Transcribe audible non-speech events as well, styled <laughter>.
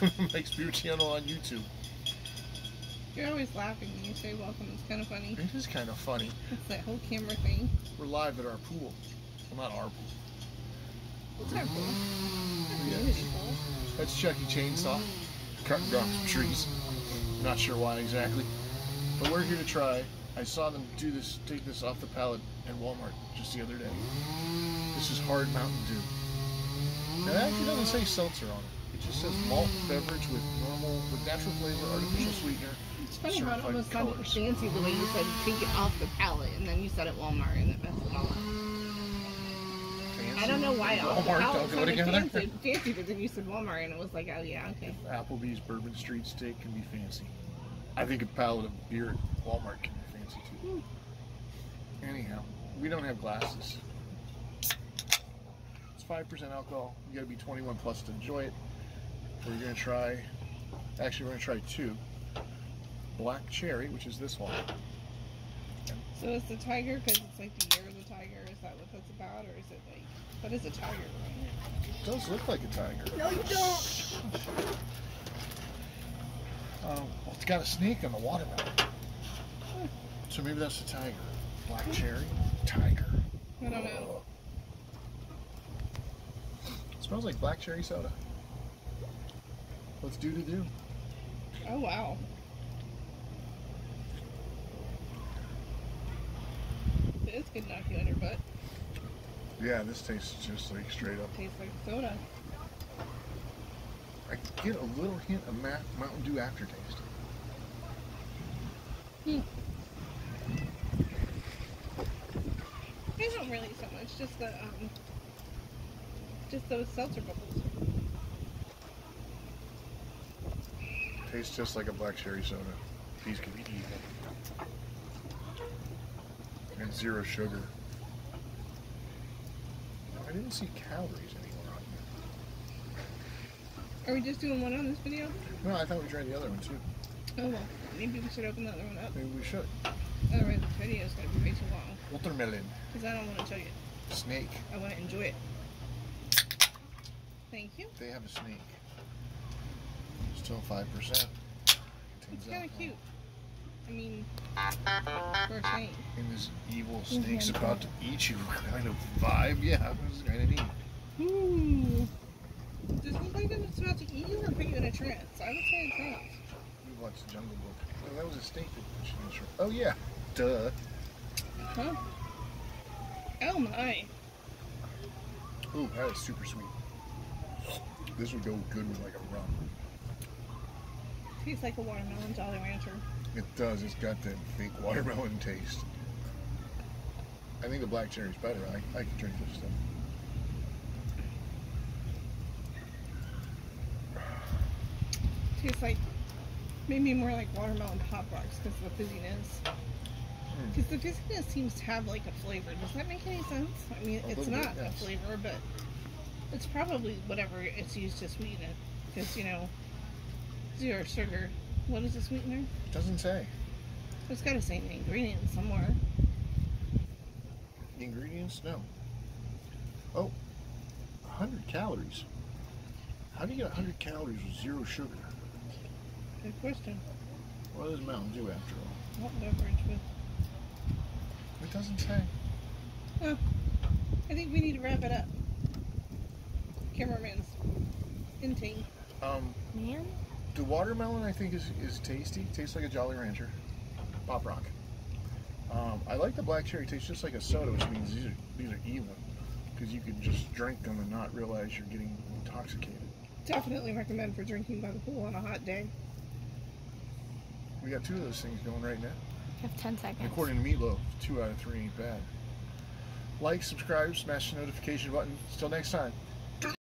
welcome to Mike's Beer Channel on YouTube. You're always laughing when you say welcome. It's kind of funny. It is kind of funny. It's that whole camera thing. We're live at our pool. Well, not our pool. What's our pool? Mm, pool. That's Chucky Chainsaw. Cutting down some trees. Not sure why exactly. But we're here to try. I saw them do this, take this off the pallet at Walmart just the other day. This is Hard Mountain Dew. Now, it actually doesn't say seltzer on it. It just says malt beverage with normal, with natural flavor, artificial sweetener. It's funny how it almost sounded fancy the way you said take it off the pallet and then you said at Walmart and it messed it all up. Fancy. I don't know why the Walmart don't go together. fancy, fancy, but then you said Walmart and it was like, oh yeah, okay. Applebee's Bourbon Street steak can be fancy. I think a pallet of beer at Walmart can be fancy too. Hmm. Anyhow, we don't have glasses. It's five percent alcohol. You got to be 21 plus to enjoy it. We're gonna try. Actually, we're gonna try two. Black cherry, which is this one. So it's the tiger because it's like the year of the tiger. Is that what that's about, or is it like what is a tiger? It does look like a tiger. No, you don't. Um, well, it's got a snake on the watermelon. So maybe that's the tiger. Black cherry, tiger. I don't know. smells like black cherry soda. Let's do to do. Oh wow. This could knock you on your butt. Yeah, this tastes just like straight up. Tastes like soda. I get a little hint of Ma- Mountain Dew aftertaste. I don't really so much. Just the um, just those seltzer bubbles. Tastes just like a black cherry soda. These could be eaten. And zero sugar. I didn't see calories anywhere on here. Are we just doing one on this video? No, I thought we tried the other one too. Oh well, maybe we should open the other one up. Maybe we should. Otherwise, this video is gonna be way too long. Watermelon. Cause I don't want to chug it. Snake. I want to enjoy it. Thank you. They have a snake. Still 5%. It's kind of cute. I mean, for a snake. And this evil snake's about to eat you <laughs> kind of vibe. Yeah, hmm. this is kind of neat. Ooh. Does it look like it's about to eat you or put you in a trance? I would say a trance. We watched the Jungle Book. Oh, that was a snake that she was sure. Oh, yeah. Duh. Huh? Oh my. Ooh, that is super sweet. This would go good with like a rum. Tastes like a watermelon Jolly Rancher. It does. It's got that fake watermelon taste. I think the black cherry's better. I, I can drink this stuff. Tastes like maybe more like watermelon pop rocks because of the fizziness. Hmm. Because the fizziness seems to have like a flavor. Does that make any sense? I mean, A it's little bit, not a flavor, but it's probably whatever it's used to sweeten it. Because you know, zero sugar. What is the sweetener? It doesn't say. It's got to say the ingredients somewhere. The ingredients? No. Oh, 100 calories. How do you get 100 calories with zero sugar? Good question. What does Mountain Dew after all? What beverage with? It doesn't say. I think we need to wrap it up. Cameraman's inting. Um, Man? The watermelon I think is, is tasty. Tastes like a Jolly Rancher. Pop Rock. Um, I like the black cherry. Tastes just like a soda, which means these are these are evil. Because you can just drink them and not realize you're getting intoxicated. Definitely recommend for drinking by the pool on a hot day. We got two of those things going right now. You have 10 seconds. According to Meatloaf, two out of three ain't bad. Like, subscribe, smash the notification button. Till next time.